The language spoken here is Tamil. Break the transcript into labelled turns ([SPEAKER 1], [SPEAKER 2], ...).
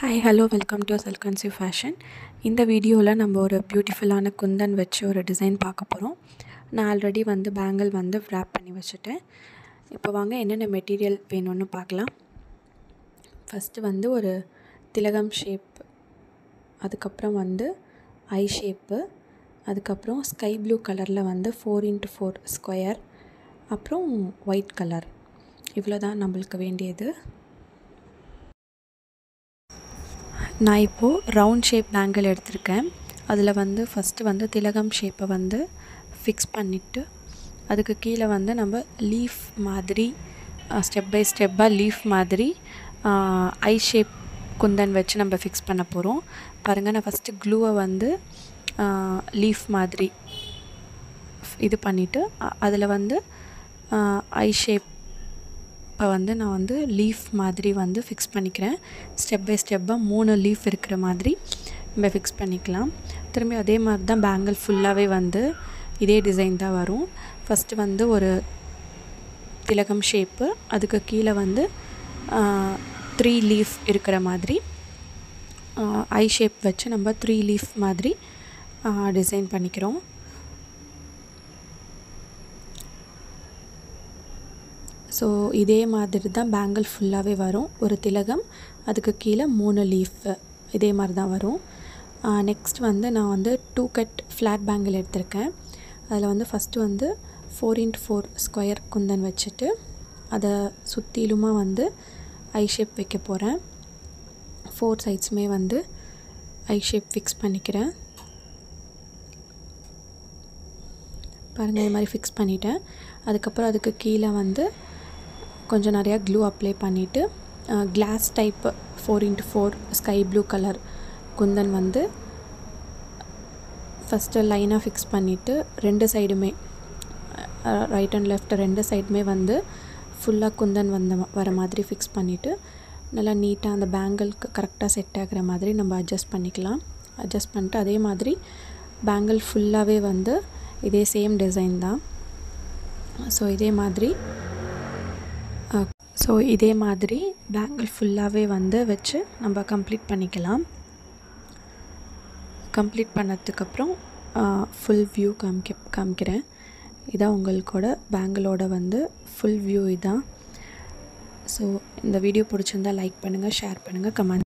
[SPEAKER 1] Hi hello welcome to cell fashion இந்த வீடியோவில் நம்ம ஒரு பியூட்டிஃபுல்லான குந்தன் வச்சு ஒரு டிசைன் பார்க்க போகிறோம் நான் ஆல்ரெடி வந்து பேங்கிள் வந்து ரேப் பண்ணி வச்சுட்டேன். இப்போ வாங்க என்னென்ன மெட்டீரியல் வேணும்னு பார்க்கலாம். ஃபஸ்ட்டு வந்து ஒரு திலகம் ஷேப் அதுக்கப்புறம் வந்து ஐ ஷேப்பு அதுக்கப்புறம் ஸ்கை ப்ளூ கலரில் வந்து ஃபோர் இன்ட்டு ஃபோர் ஸ்கொயர் அப்புறம் ஒயிட் கலர் இவ்வளோ தான் நம்மளுக்கு வேண்டியது. நான் இப்போது ரவுண்ட் ஷேப் பேங்கிள் எடுத்திருக்கேன். அதில் வந்து ஃபஸ்ட்டு வந்து திலகம் ஷேப்பை வந்து ஃபிக்ஸ் பண்ணிவிட்டு அதுக்கு கீழே வந்து நம்ம லீஃப் மாதிரி ஸ்டெப் பை ஸ்டெப்பாக லீஃப் மாதிரி ஐ ஷேப் குந்தன் வச்சு நம்ம ஃபிக்ஸ் பண்ண போகிறோம் பாருங்கள் நான் ஃபஸ்ட்டு க்ளூவை வந்து லீஃப் மாதிரி இது பண்ணிவிட்டு அதில் வந்து ஐ ஷேப் இப்போ வந்து நான் வந்து லீஃப் மாதிரி வந்து ஃபிக்ஸ் பண்ணிக்கிறேன். ஸ்டெப் பை ஸ்டெப்பாக மூணு லீஃப் இருக்கிற மாதிரி நம்ம ஃபிக்ஸ் பண்ணிக்கலாம். திரும்பி அதே மாதிரி தான் பேங்கிள் ஃபுல்லாகவே வந்து இதே டிசைன் தான் வரும். ஃபஸ்ட்டு வந்து ஒரு திலகம் ஷேப்பு அதுக்கு கீழே வந்து த்ரீ லீஃப் இருக்கிற மாதிரி ஐ ஷேப் வச்சு நம்ம த்ரீ லீஃப் மாதிரி டிசைன் பண்ணிக்கிறோம். ஸோ இதே மாதிரி தான் பேங்கிள் ஃபுல்லாகவே வரும். ஒரு திலகம் அதுக்கு கீழே மூணு லீஃப் இதே மாதிரி தான் வரும் நெக்ஸ்ட் வந்து நான் வந்து டூ கட் ஃப்ளாட் பேங்கிள் எடுத்திருக்கேன். அதில் வந்து ஃபஸ்ட்டு வந்து four into four square kundan வச்சுட்டு அதை சுற்றிலுமாக வந்து ஐ ஷேப் வைக்க போகிறேன் ஃபோர் சைட்ஸுமே வந்து ஐ ஷேப் ஃபிக்ஸ் பண்ணிக்கிறேன். பாருங்கள் இது மாதிரி ஃபிக்ஸ் பண்ணிட்டேன். அதுக்கப்புறம் அதுக்கு கீழே வந்து கொஞ்சம் நிறையா க்ளூ அப்ளை பண்ணிவிட்டு glass type four into four sky blue colour kundan வந்து ஃபஸ்ட்டு லைனாக ஃபிக்ஸ் பண்ணிவிட்டு ரெண்டு சைடுமே ரைட் அண்ட் லெஃப்ட் ரெண்டு சைடுமே வந்து ஃபுல்லாக குந்தன் வந்த வர மாதிரி ஃபிக்ஸ் பண்ணிவிட்டு நல்லா நீட்டாக அந்த பேங்கிள்க்கு கரெக்டாக செட் ஆகிற மாதிரி நம்ம அட்ஜஸ்ட் பண்ணிக்கலாம். அட்ஜஸ்ட் பண்ணிட்டு அதே மாதிரி பேங்கிள் ஃபுல்லாகவே வந்து இதே சேம் டிசைன் தான். ஸோ இதே மாதிரி ஸோ இதே மாதிரி பேங்கிள் ஃபுல்லாகவே வந்து வச்சு நம்ம கம்ப்ளீட் பண்ணிக்கலாம். கம்ப்ளீட் பண்ணதுக்கப்புறம் ஃபுல் வியூ காமிக்க காமிக்கிறேன். இதான் உங்களுக்கோட பேங்கிளோட வந்து ஃபுல் வியூ இதான் ஸோ இந்த வீடியோ பிடிச்சிருந்தால் லைக் பண்ணுங்கள் ஷேர் பண்ணுங்கள் கமெண்ட்